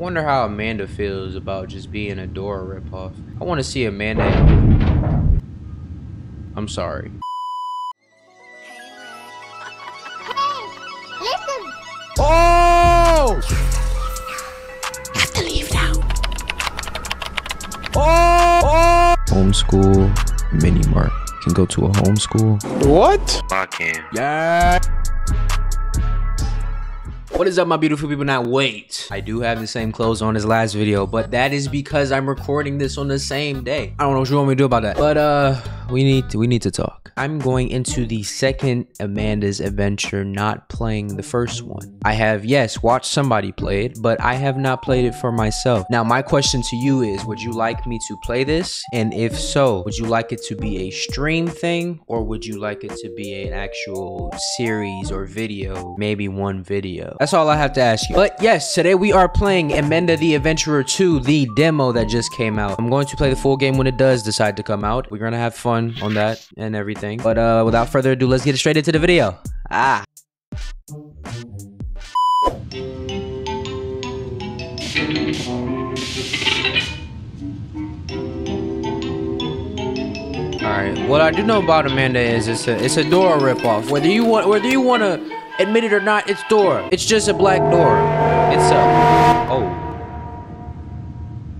Wonder how Amanda feels about just being a Dora ripoff. I want to see Amanda. I'm sorry. Hey, Listen. Oh! Have to leave now. Oh! oh! Homeschool mini mart. Can go to a homeschool. What? I can. Yeah. What is up, my beautiful people? Now, wait. I do have the same clothes on as last video, but that is because I'm recording this on the same day. I don't know what you want me to do about that. But, uh, we need to, we need to talk. I'm going into the second Amanda's Adventure, not playing the first one. I have, yes, watched somebody play it, but I have not played it for myself. Now, my question to you is, would you like me to play this? And if so, would you like it to be a stream thing, or would you like it to be an actual series or video, maybe one video? That's all I have to ask you. But yes, today we are playing Amanda the Adventurer 2, the demo that just came out. I'm going to play the full game when it does decide to come out. We're gonna have fun on that and everything. But uh, without further ado, let's get straight into the video. Ah. Alright, what I do know about Amanda is it's a it's a Dora ripoff. Whether you want whether you want to admit it or not, it's Dora. It's just a black door. It's a oh.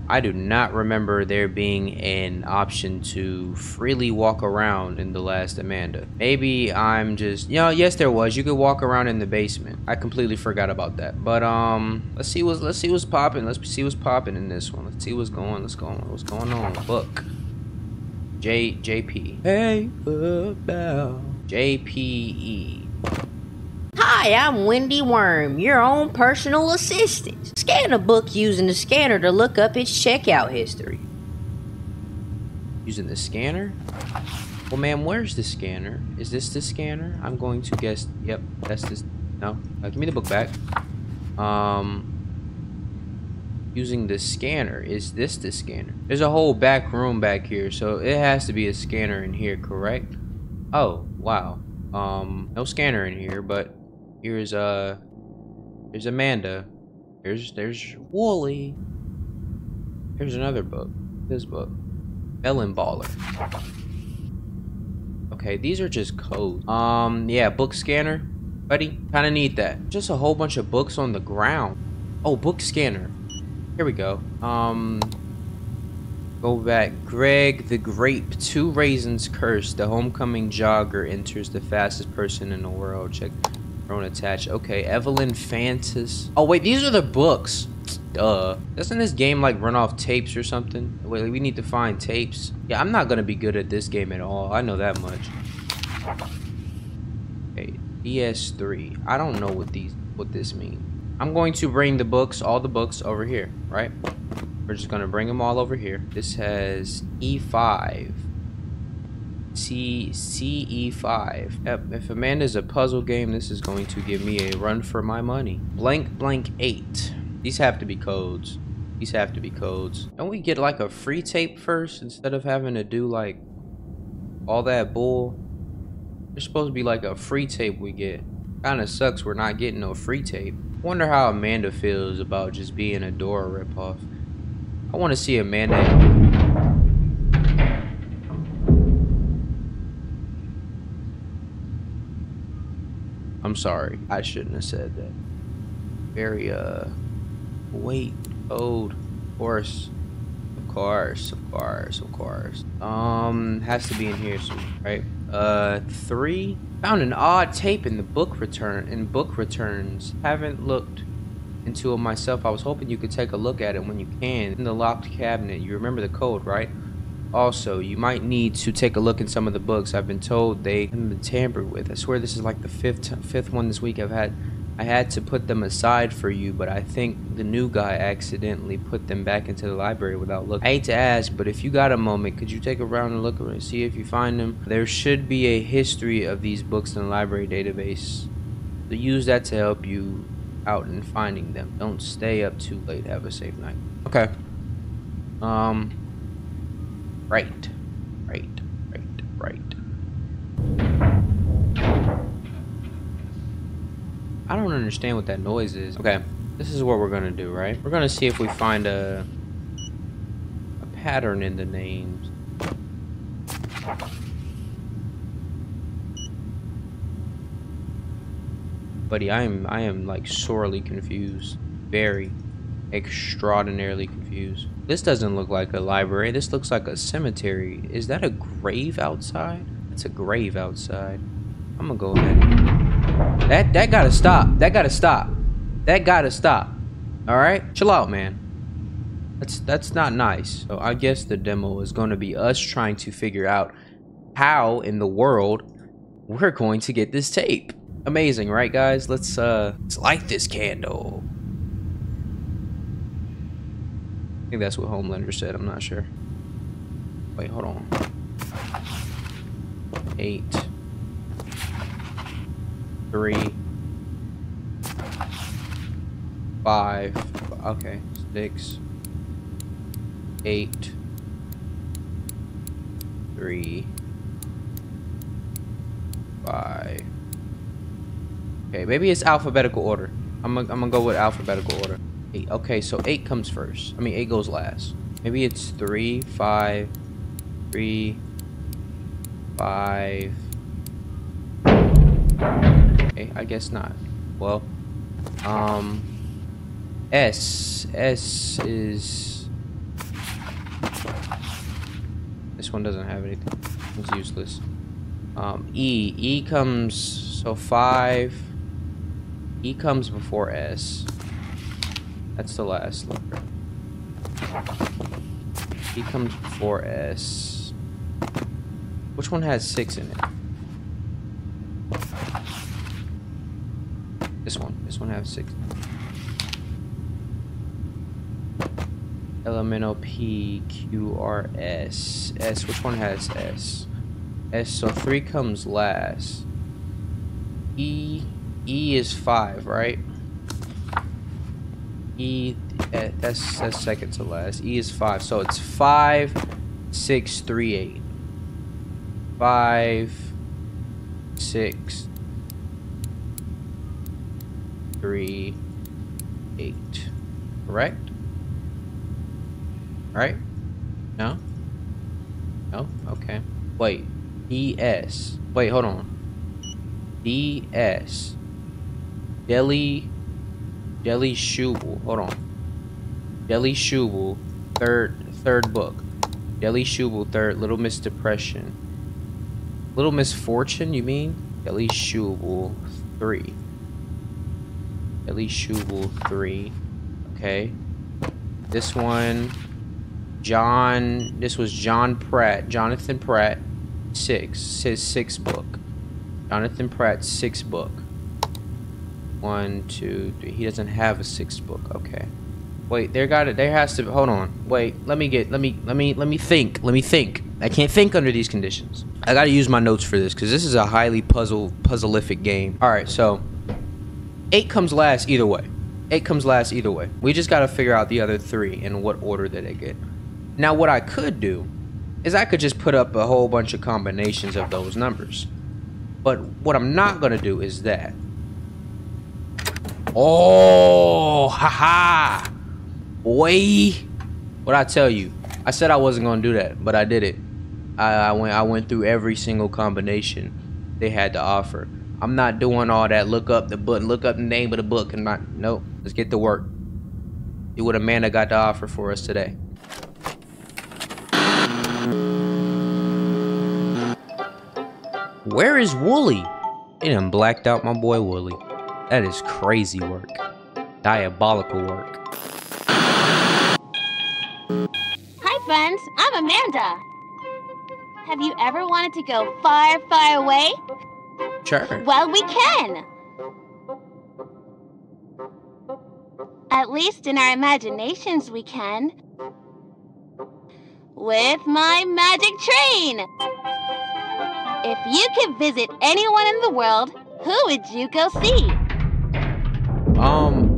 I do not remember there being an option to freely walk around in the last Amanda. Maybe I'm just, you know, yes there was. You could walk around in the basement. I completely forgot about that. But um, let's see what's let's see what's popping. Let's see what's popping in this one. Let's see what's going. Let's go on. What's going on? Book. J JP. Hey, about JPE. Hi, I'm Wendy Worm, your own personal assistant. Scan a book using the scanner to look up its checkout history. Using the scanner? Well, ma'am, where's the scanner? Is this the scanner? I'm going to guess. Yep, that's this. No, uh, give me the book back. Um, using the scanner. Is this the scanner? There's a whole back room back here, so it has to be a scanner in here, correct? Oh, wow. Um, no scanner in here, but here's uh, there's Amanda. There's there's Wooly. Here's another book. This book, Melon Baller. Okay, these are just codes. Um, yeah, book scanner, buddy. Kind of need that. Just a whole bunch of books on the ground. Oh, book scanner. Here we go. Um, go back. Greg the Grape. Two raisins cursed. The homecoming jogger enters the fastest person in the world. Check. Drone attached. Okay, Evelyn Fantas. Oh wait, these are the books. Duh. Doesn't this game like run off tapes or something? Wait, we need to find tapes. Yeah, I'm not gonna be good at this game at all. I know that much. Okay, DS3. I don't know what these what this means. I'm going to bring the books, all the books over here, right? We're just gonna bring them all over here. This has E5. C CE5. Yep, if Amanda's a puzzle game, this is going to give me a run for my money. Blank blank 8. These have to be codes. These have to be codes. Don't we get like a free tape first instead of having to do like all that bull? There's supposed to be like a free tape we get. Kinda sucks we're not getting no free tape. Wonder how Amanda feels about just being a Dora ripoff. I want to see Amanda. I'm sorry. I shouldn't have said that. Very, uh... Wait. old, Of course. Of course. Of course. Of course. Um, has to be in here somewhere, right? Uh, three. Found an odd tape in the book return in book returns. Haven't looked into it myself. I was hoping you could take a look at it when you can. In the locked cabinet. You remember the code, right? Also, you might need to take a look in some of the books. I've been told they haven't been tampered with. I swear this is like the fifth fifth one this week I've had. I had to put them aside for you, but I think the new guy accidentally put them back into the library without looking. I hate to ask, but if you got a moment, could you take a round and look and see if you find them? There should be a history of these books in the library database. So use that to help you out in finding them. Don't stay up too late. Have a safe night. Okay. Um. Right. Right. Right. Right. I don't understand what that noise is. Okay. This is what we're gonna do, right? We're gonna see if we find a a pattern in the names. Buddy, I am I am like sorely confused. Very extraordinarily confused. This doesn't look like a library. This looks like a cemetery. Is that a grave outside? It's a grave outside. I'm gonna go ahead. That that gotta stop. That gotta stop. That gotta stop. All right, chill out, man. That's that's not nice. So I guess the demo is going to be us trying to figure out how in the world we're going to get this tape. Amazing, right, guys? Let's uh let's light this candle. I think that's what Homelander said. I'm not sure. Wait, hold on. Eight. Three. Five. Okay. Six. Eight. Three. Five. Okay, maybe it's alphabetical order. I'm gonna, I'm gonna go with alphabetical order. Eight. Okay, so eight comes first. I mean, eight goes last. Maybe it's three, five, three, five. Okay, I guess not. Well, um, S. S is. This one doesn't have anything. It's useless. Um, E. E comes. So five. E comes before S. That's the last letter. E comes before S. Which one has six in it? This one. This one has six. Elemental P Q R S S. Which one has S? S. So three comes last. E E is five, right? E eh, second to last. E is five, so it's five, six, three, eight. Five, six, three, eight. Correct? Right? No? No? Okay. Wait. E S. Wait, hold on. D S. Delhi Delhi Shubal. Hold on. Delhi Shubal, third third book. Delhi Shubal, third. Little Miss Depression. Little Misfortune, you mean? Delhi Shubal, three. Delhi Shubal, three. Okay. This one, John. This was John Pratt. Jonathan Pratt, six. His sixth book. Jonathan Pratt's sixth book. One, two, three. He doesn't have a sixth book. Okay. Wait, there got it. There has to. Hold on. Wait. Let me get. Let me. Let me. Let me think. Let me think. I can't think under these conditions. I gotta use my notes for this because this is a highly puzzle puzzleific game. All right. So, eight comes last either way. Eight comes last either way. We just gotta figure out the other three and what order that they get. Now, what I could do is I could just put up a whole bunch of combinations of those numbers. But what I'm not gonna do is that. Oh, haha. Boy. What I tell you? I said I wasn't gonna do that, but I did it. I, I went I went through every single combination they had to offer. I'm not doing all that. Look up the book, look up the name of the book, and not. Nope. Let's get to work. See what Amanda got to offer for us today. Where is Wooly? They done blacked out my boy Wooly. That is crazy work. Diabolical work. Hi, friends. I'm Amanda. Have you ever wanted to go far, far away? Sure. Well, we can. At least in our imaginations, we can. With my magic train. If you could visit anyone in the world, who would you go see?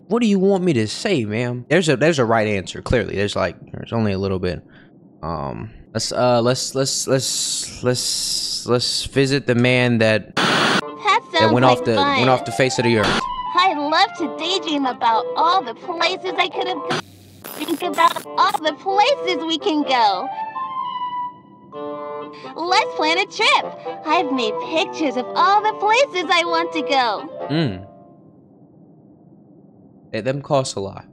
What do you want me to say, ma'am? There's a there's a right answer. Clearly, there's like there's only a little bit. Um, let's uh let's let's let's let's let's visit the man that That that went like off the fun. went off the face of the earth. I love to daydream about all the places I could have. Think about all the places we can go. Let's plan a trip. I've made pictures of all the places I want to go. Hmm. Hey, them costs a lot.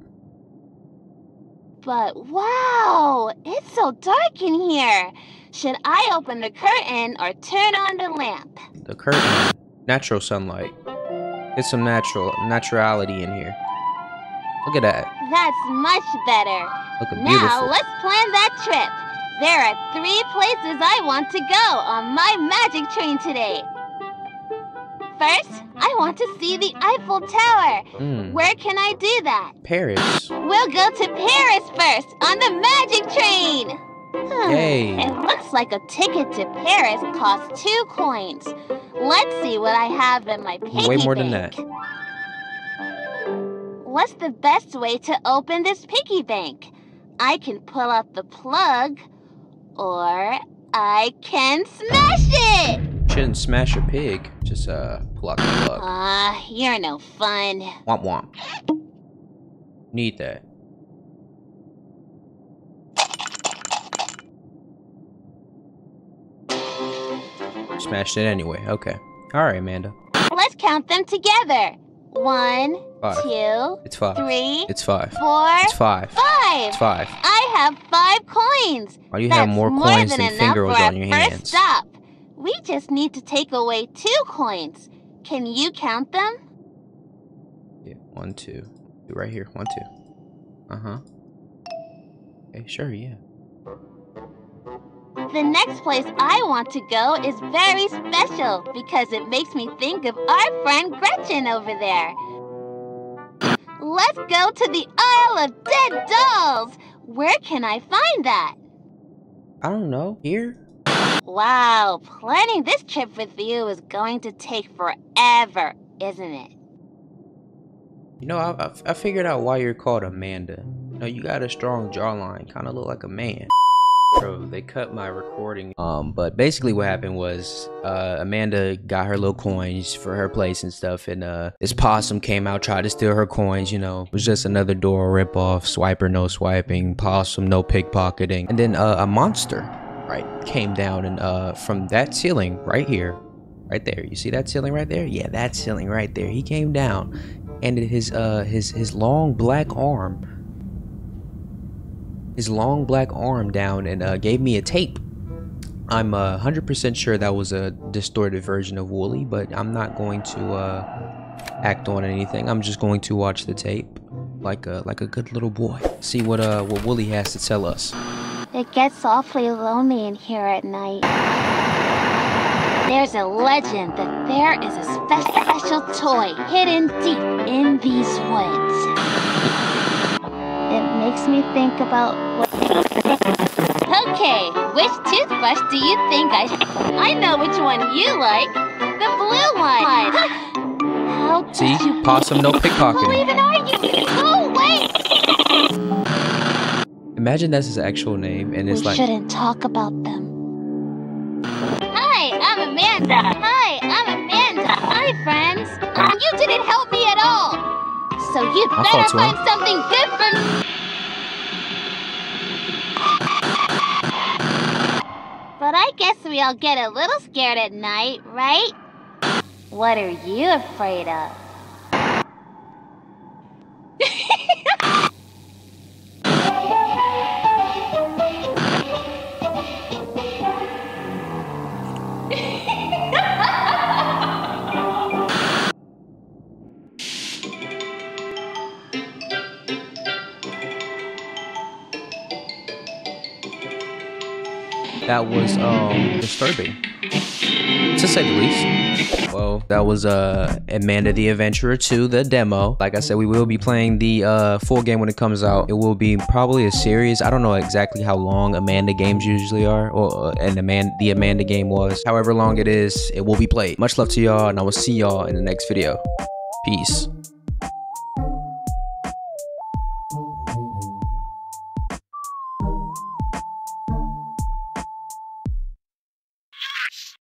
But wow, it's so dark in here. Should I open the curtain or turn on the lamp? The curtain, natural sunlight. Get some natural naturality in here. Look at that. That's much better. Looking Now beautiful. let's plan that trip. There are three places I want to go on my magic train today. First, I want to see the Eiffel Tower. Hmm. Where can I do that? Paris. We'll go to Paris first on the magic train. Hmm, Yay. It looks like a ticket to Paris costs two coins. Let's see what I have in my piggy Way more than bank. What's the best way to open this piggy bank? I can pull out the plug, or I can smash it! Shouldn't smash a pig. Just uh, pluck, plug. Ah, you're no fun. Womp womp. Need that. Smashed it anyway. Okay. All right, Amanda. Let's count them together. One, Five. two, It's five. three, It's five. four, It's five. five. It's five. I have five coins. Why do you That's have more coins than than finger on our your first hands? Stop. We just need to take away two coins. Can you count them? Yeah. One, two. Right here. One, two. Uh huh. Okay. Sure. Yeah. The next place I want to go is very special because it makes me think of our friend Gretchen over there. Let's go to the Isle of Dead Dolls. Where can I find that? I don't know. Here. Wow, planning this trip with you is going to take forever, isn't it? You know, I, I, figured out why you're called Amanda. You know, you got a strong jawline, kind of look like a man. Bro, they cut my recording. Um, but basically what happened was, uh, Amanda got her little coins for her place and stuff, and uh, this possum came out, tried to steal her coins. You know, it was just another door ripoff. Swiper, no swiping. Possum, no pickpocketing. And then uh, a monster, right, came down and uh, from that ceiling right here, right there. You see that ceiling right there? Yeah, that ceiling right there. He came down and his uh his his long black arm his long black arm down and uh, gave me a tape i'm uh 100% sure that was a distorted version of wooly but i'm not going to uh act on anything i'm just going to watch the tape like a like a good little boy see what uh what wooly has to tell us It gets awfully lonely in here at night. There's a legend that there is a spe- special toy hidden deep in these woods. It makes me think about what. Okay, which toothbrush do you think I should? I know which one you like. The blue one. How could see you possum no Who even are you? Imagine that's his actual name and it's we like shouldn't talk about them. Hi, I'm Amanda. Hi, I'm Amanda. Hi, friends. You didn't help me at all. So you'd I better so. find something good for me. But I guess we all get a little scared at night, right? What are you afraid of? That was um disturbing. To say the least. Well that was uh amanda the adventurer 2 the demo. Like i said we will be playing the uh full game when it comes out. It will be probably a series. I don't know exactly how long amanda games usually are or uh, and amanda the amanda game was. However long it is it will be played. Much love to y'all and i will see y'all in the next video. Peace